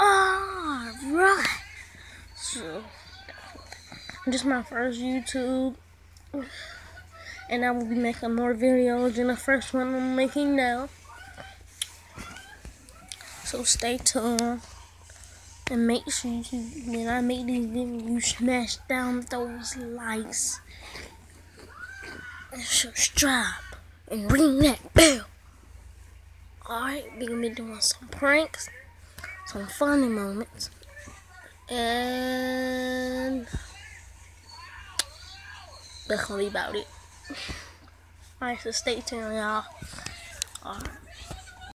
Alright. So, this is my first YouTube. And I will be making more videos than the first one I'm making now. So stay tuned. And make sure you, when I make these videos, you smash down those likes. Subscribe. And ring that bell. Alright, we're gonna be doing some pranks. Some funny moments. And that's gonna be about it. Alright, so stay tuned, y'all. Alright.